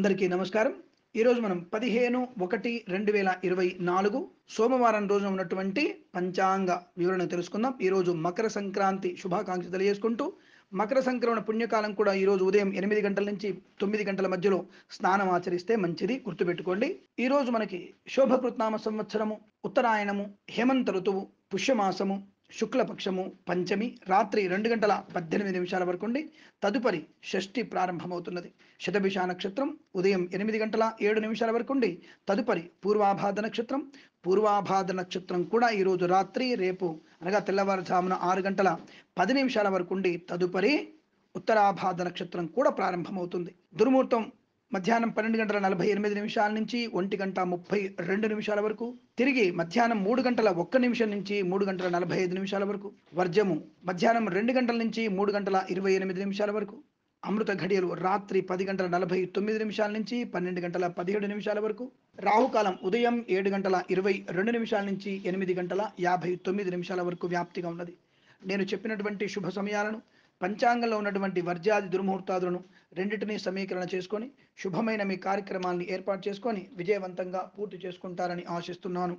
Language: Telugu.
అందరికీ నమస్కారం. ఈరోజు మనం పదిహేను ఒకటి రెండు వేల ఇరవై నాలుగు సోమవారం రోజున ఉన్నటువంటి పంచాంగ వివరణ తెలుసుకుందాం. ఈరోజు మకర సంక్రాంతి శుభాకాంక్షలు తెలియజేసుకుంటూ మకర సంక్రమణ పుణ్యకాలం కూడా ఈరోజు ఉదయం ఎనిమిది గంటల నుంచి తొమ్మిది గంటల మధ్యలో స్నానం ఆచరిస్తే మంచిది. గుర్తుపెట్టుకోండి. ఈరోజు మనకి శోభకృత్నామ సంవత్సరము ఉత్తరాయణము హేమంత ఋతువు పుష్యమాసము శుక్లపక్షము పంచమి రాత్రి రెండు గంటల పద్దెనిమిది నిమిషాల వరకు ఉండి తదుపరి షష్ఠి ప్రారంభమవుతున్నది. శతభిష నక్షత్రం ఉదయం ఎనిమిది గంటల ఏడు నిమిషాల వరకు ఉండి తదుపరి పూర్వాభాద నక్షత్రం. పూర్వాభాద నక్షత్రం కూడా ఈరోజు రాత్రి రేపు అనగా తెల్లవారుజామున ఆరు గంటల పది నిమిషాల వరకు ఉండి తదుపరి ఉత్తరాభాద నక్షత్రం కూడా ప్రారంభమవుతుంది. దుర్ముహూర్తం మధ్యాహ్నం పన్నెండు గంటల నలభై ఎనిమిది నిమిషాల నుంచి ఒంటి గంట ముప్పై రెండు నిమిషాల వరకు తిరిగి మధ్యాహ్నం మూడు గంటల ఒక్క నిమిషం నుంచి మూడు గంటల నలభై ఐదు నిమిషాల వరకు వర్జము మధ్యాహ్నం రెండు గంటల నుంచి మూడు గంటల ఇరవై ఎనిమిది నిమిషాల వరకు అమృత ఘడియలు రాత్రి పది గంటల నలభై తొమ్మిది నిమిషాల నుంచి పన్నెండు గంటల పదిహేడు నిమిషాల వరకు రాహుకాలం ఉదయం ఏడు గంటల ఇరవై రెండు నిమిషాల నుంచి ఎనిమిది గంటల యాభై తొమ్మిది నిమిషాల వరకు వ్యాప్తిగా ఉన్నది. నేను చెప్పినటువంటి శుభ సమయాలను పంచాంగంలో ఉన్నటువంటి వర్జాది దుర్ముహూర్తాదులను రెండింటినీ సమీకరణ చేసుకొని శుభమైన మీ కార్యక్రమాన్ని ఏర్పాటు చేసుకొని విజయవంతంగా పూర్తి చేసుకుంటారని ఆశిస్తున్నాను.